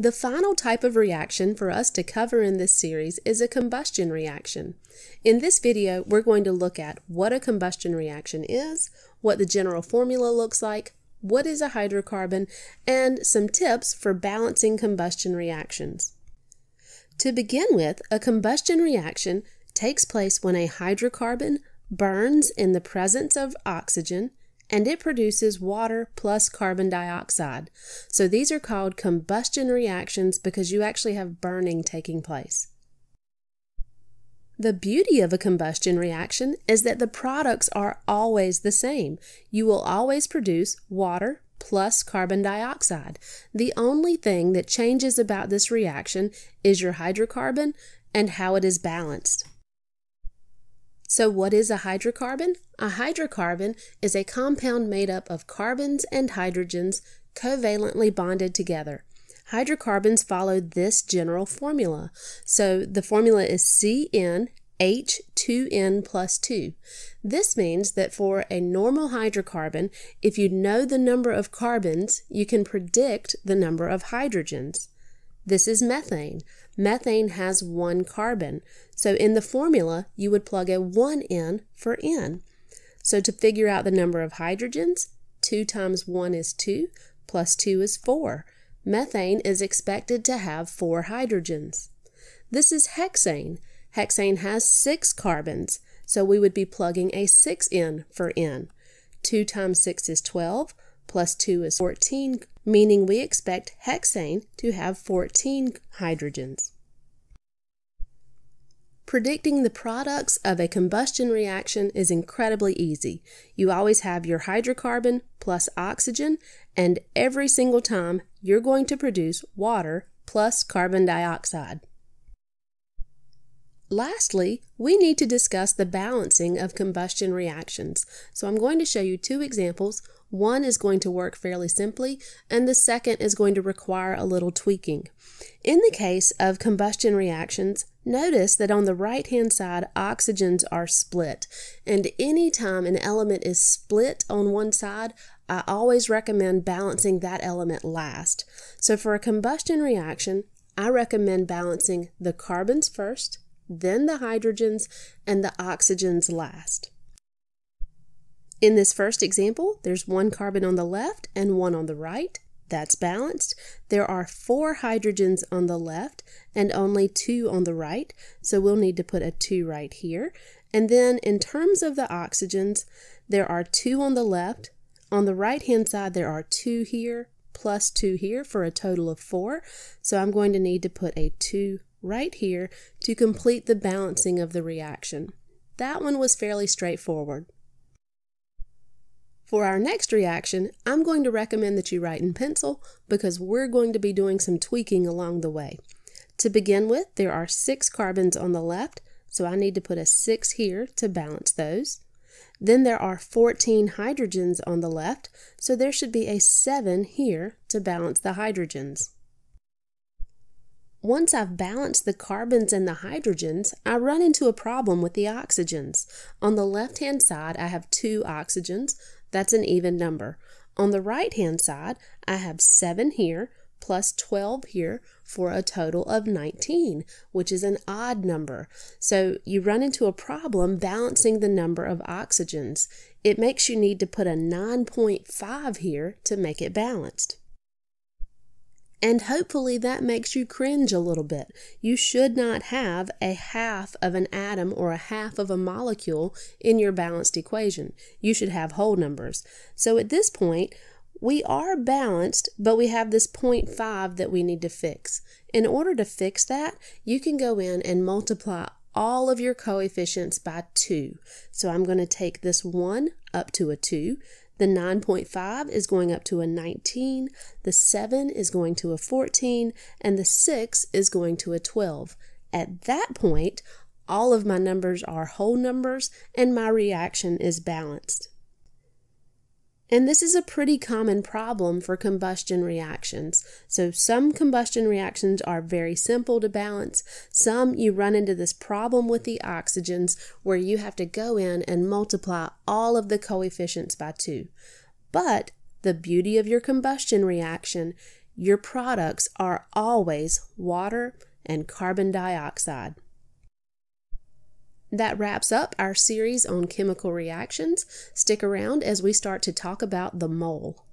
The final type of reaction for us to cover in this series is a combustion reaction. In this video, we're going to look at what a combustion reaction is, what the general formula looks like, what is a hydrocarbon, and some tips for balancing combustion reactions. To begin with, a combustion reaction takes place when a hydrocarbon burns in the presence of oxygen and it produces water plus carbon dioxide. So these are called combustion reactions because you actually have burning taking place. The beauty of a combustion reaction is that the products are always the same. You will always produce water plus carbon dioxide. The only thing that changes about this reaction is your hydrocarbon and how it is balanced. So, what is a hydrocarbon? A hydrocarbon is a compound made up of carbons and hydrogens covalently bonded together. Hydrocarbons follow this general formula. So, the formula is CnH2n plus 2. This means that for a normal hydrocarbon, if you know the number of carbons, you can predict the number of hydrogens. This is methane. Methane has one carbon. So in the formula, you would plug a 1 in for N. So to figure out the number of hydrogens, 2 times 1 is 2, plus 2 is 4. Methane is expected to have 4 hydrogens. This is hexane. Hexane has 6 carbons, so we would be plugging a 6 in for N. 2 times 6 is 12, plus 2 is 14, meaning we expect hexane to have 14 hydrogens. Predicting the products of a combustion reaction is incredibly easy. You always have your hydrocarbon plus oxygen, and every single time you're going to produce water plus carbon dioxide. Lastly, we need to discuss the balancing of combustion reactions. So I'm going to show you two examples. One is going to work fairly simply, and the second is going to require a little tweaking. In the case of combustion reactions, notice that on the right hand side, oxygens are split. And anytime an element is split on one side, I always recommend balancing that element last. So for a combustion reaction, I recommend balancing the carbons first then the hydrogens, and the oxygens last. In this first example, there's one carbon on the left and one on the right. That's balanced. There are four hydrogens on the left and only two on the right, so we'll need to put a 2 right here. And then in terms of the oxygens, there are two on the left. On the right hand side, there are two here plus two here for a total of four. So I'm going to need to put a 2 right here to complete the balancing of the reaction. That one was fairly straightforward. For our next reaction, I'm going to recommend that you write in pencil because we're going to be doing some tweaking along the way. To begin with, there are six carbons on the left, so I need to put a 6 here to balance those. Then there are 14 hydrogens on the left, so there should be a 7 here to balance the hydrogens. Once I've balanced the carbons and the hydrogens, I run into a problem with the oxygens. On the left hand side, I have two oxygens. That's an even number. On the right hand side, I have 7 here plus 12 here for a total of 19, which is an odd number. So you run into a problem balancing the number of oxygens. It makes you need to put a 9.5 here to make it balanced. And hopefully that makes you cringe a little bit. You should not have a half of an atom or a half of a molecule in your balanced equation. You should have whole numbers. So at this point, we are balanced, but we have this 0.5 that we need to fix. In order to fix that, you can go in and multiply all of your coefficients by 2. So I'm going to take this 1 up to a 2. The 9.5 is going up to a 19, the 7 is going to a 14, and the 6 is going to a 12. At that point, all of my numbers are whole numbers and my reaction is balanced. And this is a pretty common problem for combustion reactions. So some combustion reactions are very simple to balance. Some you run into this problem with the oxygens where you have to go in and multiply all of the coefficients by two. But the beauty of your combustion reaction, Your products are always water and carbon dioxide. That wraps up our series on chemical reactions. Stick around as we start to talk about the mole.